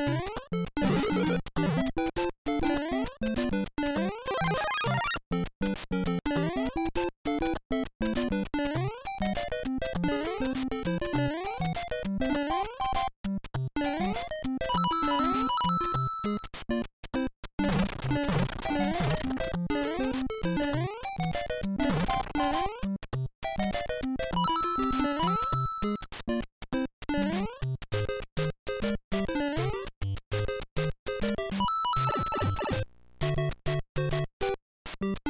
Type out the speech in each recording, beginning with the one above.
you you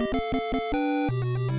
Música